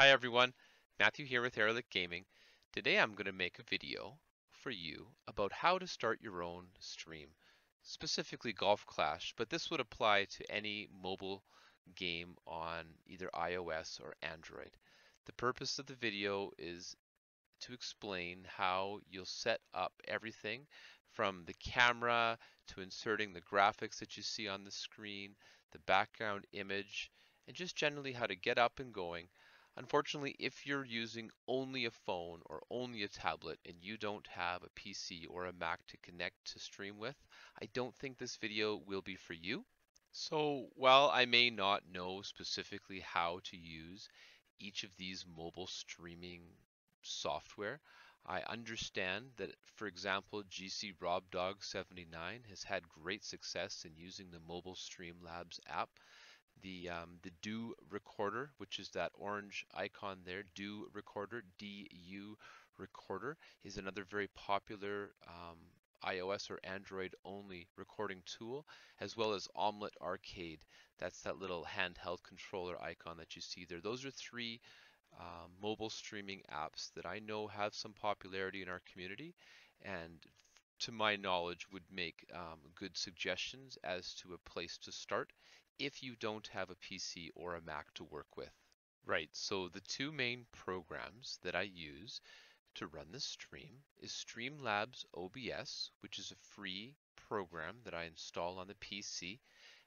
Hi everyone, Matthew here with Erelic Gaming. Today I'm going to make a video for you about how to start your own stream, specifically Golf Clash, but this would apply to any mobile game on either iOS or Android. The purpose of the video is to explain how you'll set up everything from the camera to inserting the graphics that you see on the screen, the background image, and just generally how to get up and going Unfortunately, if you're using only a phone or only a tablet and you don't have a PC or a Mac to connect to stream with, I don't think this video will be for you. So while I may not know specifically how to use each of these mobile streaming software, I understand that, for example, GC RobDog 79 has had great success in using the Mobile Streamlabs app the um, the Do Recorder, which is that orange icon there, Do Recorder, DU Recorder, is another very popular um, iOS or Android only recording tool, as well as Omlet Arcade. That's that little handheld controller icon that you see there. Those are three uh, mobile streaming apps that I know have some popularity in our community and to my knowledge would make um, good suggestions as to a place to start if you don't have a PC or a Mac to work with. Right, so the two main programs that I use to run the stream is Streamlabs OBS, which is a free program that I install on the PC.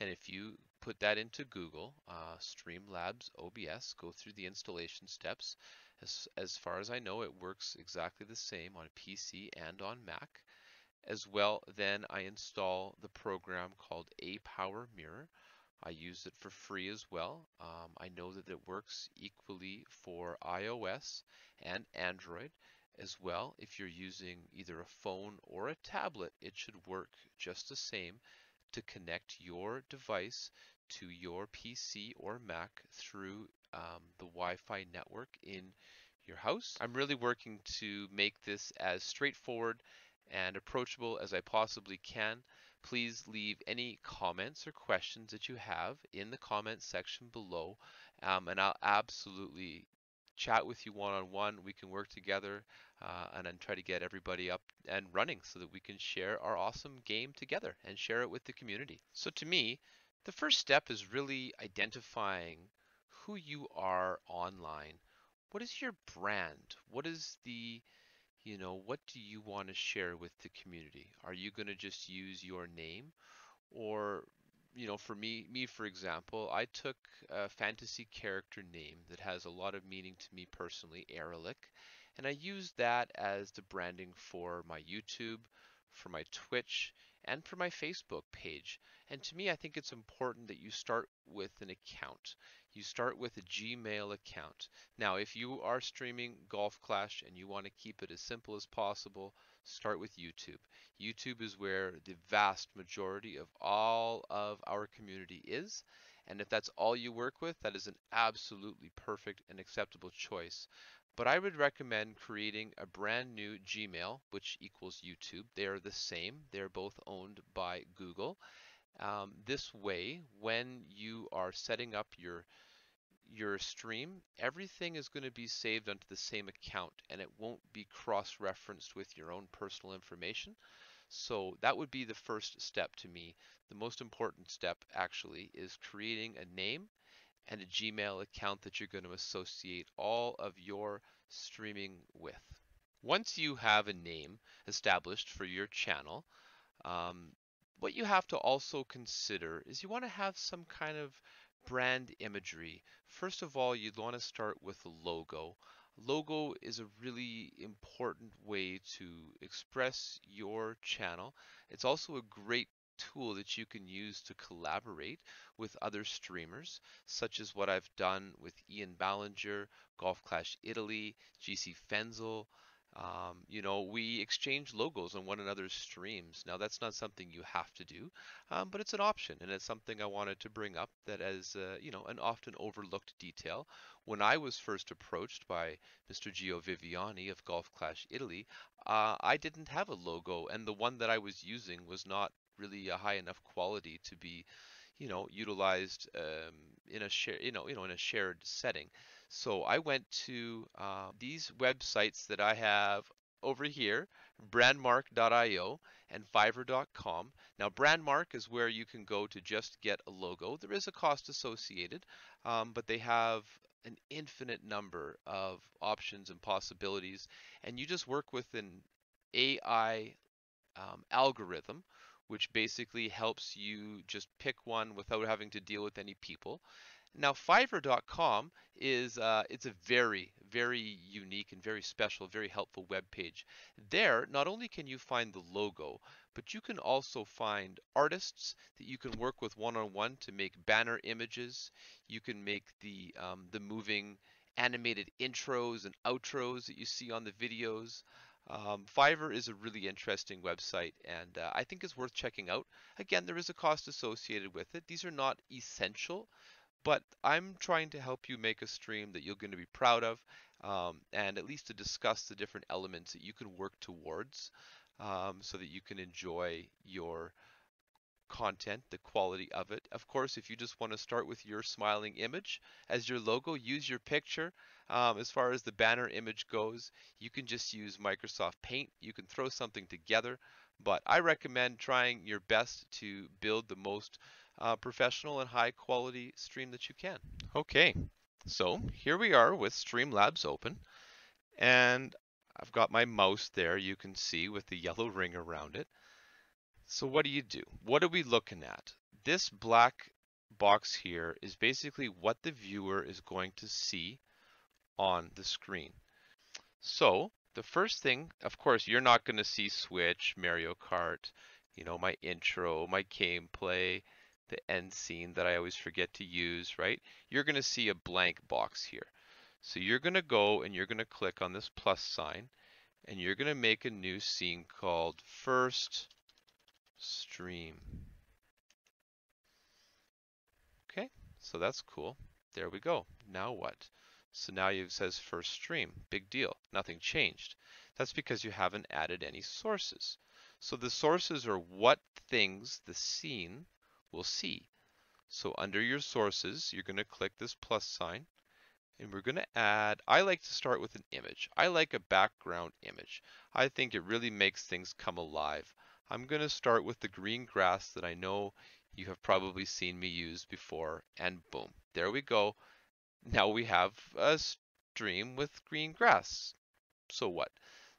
And if you put that into Google, uh, Streamlabs OBS, go through the installation steps. As, as far as I know, it works exactly the same on PC and on Mac. As well, then I install the program called ApowerMirror, I use it for free as well. Um, I know that it works equally for iOS and Android as well. If you're using either a phone or a tablet, it should work just the same to connect your device to your PC or Mac through um, the Wi-Fi network in your house. I'm really working to make this as straightforward and approachable as I possibly can please leave any comments or questions that you have in the comments section below um, and I'll absolutely chat with you one-on-one. We can work together uh, and then try to get everybody up and running so that we can share our awesome game together and share it with the community. So to me, the first step is really identifying who you are online. What is your brand? What is the you know, what do you want to share with the community? Are you going to just use your name? Or, you know, for me, me for example, I took a fantasy character name that has a lot of meaning to me personally, Erelic, and I used that as the branding for my YouTube, for my Twitch, and for my Facebook page. And to me, I think it's important that you start with an account. You start with a Gmail account. Now, if you are streaming Golf Clash and you want to keep it as simple as possible, start with YouTube. YouTube is where the vast majority of all of our community is. And if that's all you work with, that is an absolutely perfect and acceptable choice. But I would recommend creating a brand new Gmail, which equals YouTube. They are the same. They're both owned by Google. Um, this way, when you are setting up your your stream, everything is going to be saved onto the same account and it won't be cross-referenced with your own personal information. So that would be the first step to me. The most important step actually is creating a name and a Gmail account that you're going to associate all of your streaming with. Once you have a name established for your channel, um, what you have to also consider is you want to have some kind of brand imagery. First of all, you'd want to start with a logo. Logo is a really important way to express your channel. It's also a great tool that you can use to collaborate with other streamers, such as what I've done with Ian Ballinger, Golf Clash Italy, GC Fenzel. Um, you know, we exchange logos on one another's streams. Now, that's not something you have to do, um, but it's an option, and it's something I wanted to bring up that as, uh, you know, an often overlooked detail. When I was first approached by Mr. Gio Viviani of Golf Clash Italy, uh, I didn't have a logo, and the one that I was using was not really a high enough quality to be you know, utilized um, in a share, you know, you know, in a shared setting. So I went to uh, these websites that I have over here, brandmark.io and fiverr.com. Now, Brandmark is where you can go to just get a logo. There is a cost associated, um, but they have an infinite number of options and possibilities, and you just work with an AI um, algorithm which basically helps you just pick one without having to deal with any people. Now, Fiverr.com is uh, it's a very, very unique and very special, very helpful web page. There, not only can you find the logo, but you can also find artists that you can work with one-on-one -on -one to make banner images. You can make the um, the moving animated intros and outros that you see on the videos. Um, Fiverr is a really interesting website and uh, I think it's worth checking out. Again, there is a cost associated with it. These are not essential, but I'm trying to help you make a stream that you're going to be proud of um, and at least to discuss the different elements that you can work towards um, so that you can enjoy your content, the quality of it. Of course, if you just want to start with your smiling image as your logo, use your picture. Um, as far as the banner image goes, you can just use Microsoft Paint. You can throw something together, but I recommend trying your best to build the most uh, professional and high quality stream that you can. Okay, so here we are with Streamlabs open and I've got my mouse there you can see with the yellow ring around it. So what do you do? What are we looking at? This black box here is basically what the viewer is going to see on the screen. So the first thing, of course, you're not going to see Switch, Mario Kart, you know, my intro, my gameplay, the end scene that I always forget to use, right? You're going to see a blank box here. So you're going to go and you're going to click on this plus sign and you're going to make a new scene called first stream. Okay, so that's cool. There we go. Now what? So now it says first stream. Big deal. Nothing changed. That's because you haven't added any sources. So the sources are what things the scene will see. So under your sources, you're going to click this plus sign and we're going to add, I like to start with an image. I like a background image. I think it really makes things come alive. I'm going to start with the green grass that I know you have probably seen me use before and boom, there we go. Now we have a stream with green grass. So what?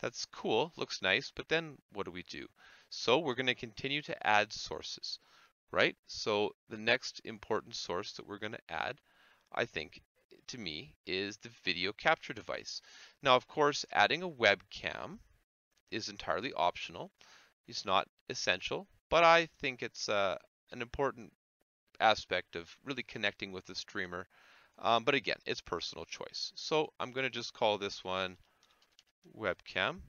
That's cool, looks nice, but then what do we do? So we're going to continue to add sources right? So the next important source that we're going to add, I think, to me, is the video capture device. Now, of course, adding a webcam is entirely optional. It's not essential, but I think it's uh, an important aspect of really connecting with the streamer. Um, but again, it's personal choice. So I'm going to just call this one webcam.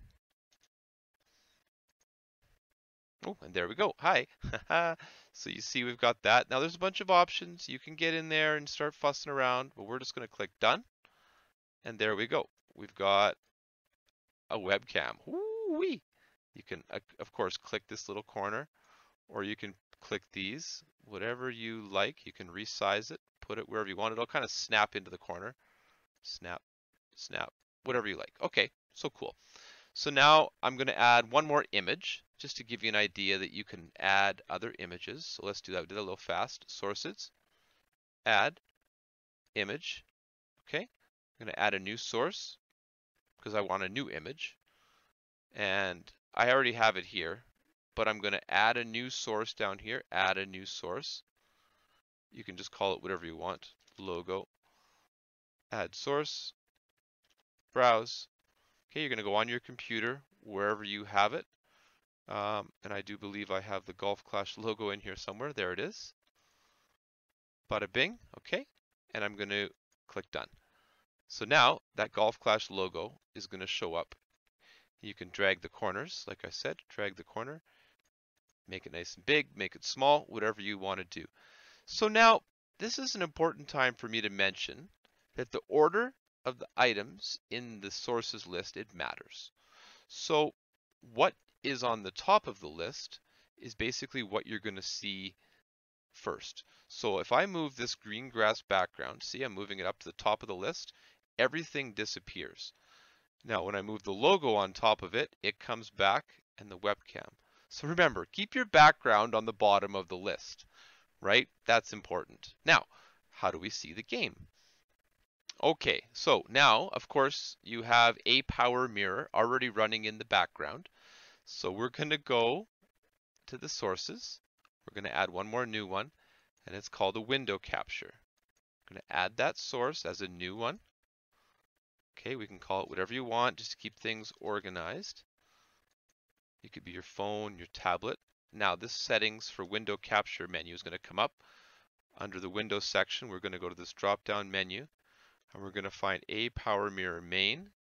Oh, and there we go. Hi. so you see we've got that. Now there's a bunch of options. You can get in there and start fussing around, but we're just going to click done. And there we go. We've got a webcam. Woo-wee. You can, uh, of course, click this little corner, or you can click these, whatever you like. You can resize it, put it wherever you want. It'll kind of snap into the corner. Snap, snap, whatever you like. Okay, so cool. So now I'm going to add one more image just to give you an idea that you can add other images. So let's do that. Do that a little fast. Sources, add, image. Okay, I'm going to add a new source because I want a new image. And I already have it here, but I'm going to add a new source down here, add a new source. You can just call it whatever you want. Logo, add source, browse, Okay, you're going to go on your computer wherever you have it. Um, and I do believe I have the Golf Clash logo in here somewhere. There it is. Bada bing. Okay. And I'm going to click done. So now that Golf Clash logo is going to show up. You can drag the corners, like I said, drag the corner, make it nice and big, make it small, whatever you want to do. So now this is an important time for me to mention that the order of the items in the sources list, it matters. So what is on the top of the list is basically what you're going to see first. So if I move this green grass background, see I'm moving it up to the top of the list, everything disappears. Now when I move the logo on top of it, it comes back and the webcam. So remember, keep your background on the bottom of the list, right? That's important. Now, how do we see the game? Okay, so now, of course, you have ApowerMirror already running in the background. So we're going to go to the sources. We're going to add one more new one, and it's called a window capture. I'm going to add that source as a new one. Okay, we can call it whatever you want just to keep things organized. It could be your phone, your tablet. Now this settings for window capture menu is going to come up. Under the Windows section, we're going to go to this drop-down menu and we're going to find ApowerMirror Main.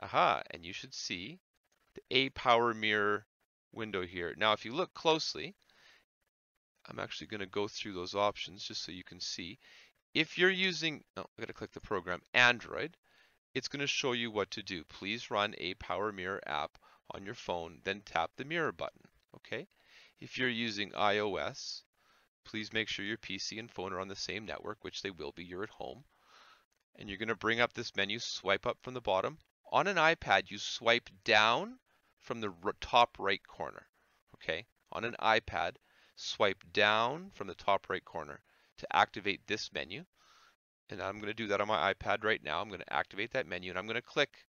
Aha, and you should see the ApowerMirror window here. Now, if you look closely, I'm actually going to go through those options just so you can see. If you're using, oh, I got to click the program, Android, it's going to show you what to do. Please run ApowerMirror app on your phone, then tap the mirror button, okay? If you're using iOS, please make sure your PC and phone are on the same network, which they will be, you're at home. And you're going to bring up this menu, swipe up from the bottom. On an iPad, you swipe down from the top right corner, okay? On an iPad, swipe down from the top right corner to activate this menu. And I'm going to do that on my iPad right now. I'm going to activate that menu and I'm going to click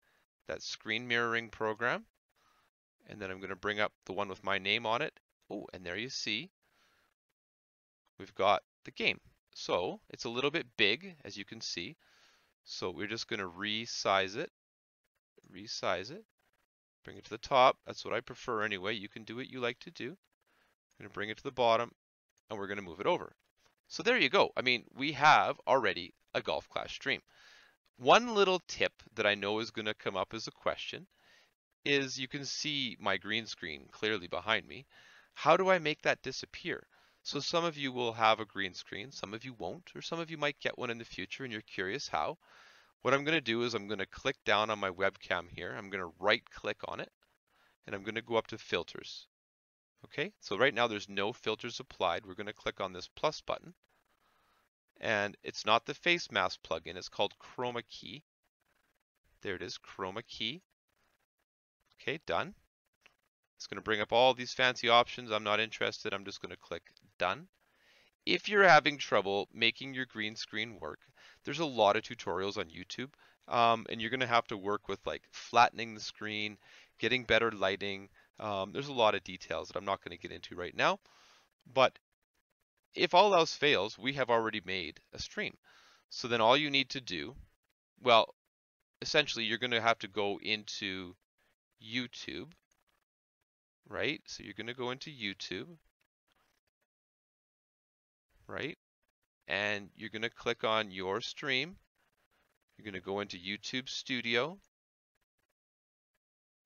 that screen mirroring program. And then I'm going to bring up the one with my name on it. Oh, and there you see we've got the game. So it's a little bit big, as you can see. So we're just going to resize it, resize it, bring it to the top. That's what I prefer anyway. You can do what you like to do. I'm going to bring it to the bottom, and we're going to move it over. So there you go. I mean, we have already a Golf Clash stream. One little tip that I know is going to come up as a question is you can see my green screen clearly behind me. How do I make that disappear? So some of you will have a green screen, some of you won't, or some of you might get one in the future and you're curious how. What I'm going to do is I'm going to click down on my webcam here. I'm going to right click on it and I'm going to go up to filters. Okay, so right now there's no filters applied. We're going to click on this plus button and it's not the face mask plugin. It's called Chroma Key. There it is, Chroma Key. Okay, done. It's going to bring up all these fancy options. I'm not interested. I'm just going to click done. If you're having trouble making your green screen work, there's a lot of tutorials on YouTube. Um, and you're going to have to work with like flattening the screen, getting better lighting. Um, there's a lot of details that I'm not going to get into right now. But if all else fails, we have already made a stream. So then all you need to do, well, essentially you're going to have to go into YouTube right? So you're going to go into YouTube, right? And you're going to click on your stream. You're going to go into YouTube Studio,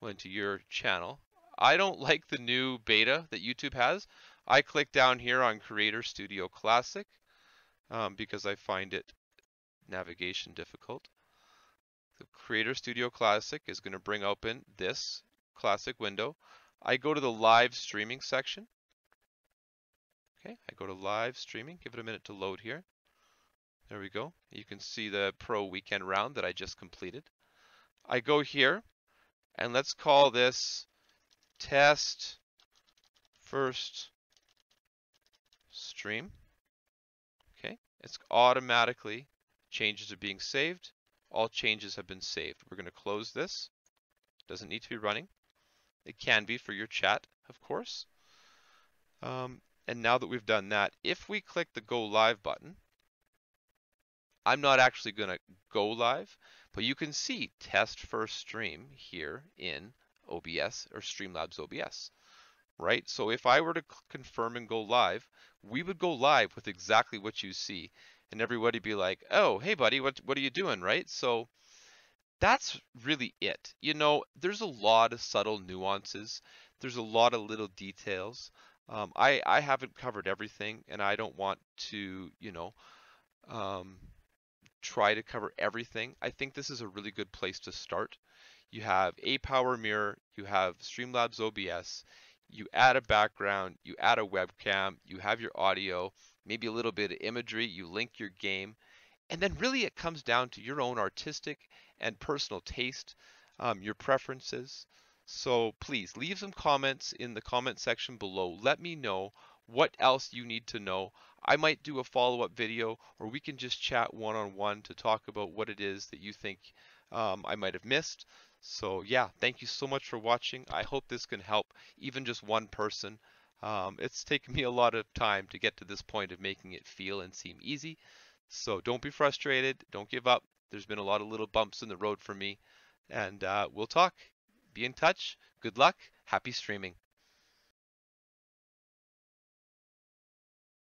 go into your channel. I don't like the new beta that YouTube has. I click down here on Creator Studio Classic um, because I find it navigation difficult. The Creator Studio Classic is going to bring open this classic window. I go to the live streaming section. Okay, I go to live streaming, give it a minute to load here. There we go. You can see the pro weekend round that I just completed. I go here and let's call this test first stream. Okay, it's automatically changes are being saved. All changes have been saved. We're going to close this. Doesn't need to be running. It can be for your chat, of course. Um, and now that we've done that, if we click the go live button, I'm not actually going to go live, but you can see test first stream here in OBS or Streamlabs OBS, right? So if I were to confirm and go live, we would go live with exactly what you see and everybody be like, oh, hey buddy, what, what are you doing, right? So that's really it. You know, there's a lot of subtle nuances. There's a lot of little details. Um, I, I haven't covered everything and I don't want to, you know, um, try to cover everything. I think this is a really good place to start. You have ApowerMirror, you have Streamlabs OBS, you add a background, you add a webcam, you have your audio, maybe a little bit of imagery, you link your game, and then really it comes down to your own artistic and personal taste, um, your preferences. So please leave some comments in the comment section below. Let me know what else you need to know. I might do a follow-up video or we can just chat one-on-one -on -one to talk about what it is that you think um, I might have missed. So yeah, thank you so much for watching. I hope this can help even just one person. Um, it's taken me a lot of time to get to this point of making it feel and seem easy. So don't be frustrated. Don't give up. There's been a lot of little bumps in the road for me. And uh, we'll talk. Be in touch. Good luck. Happy streaming.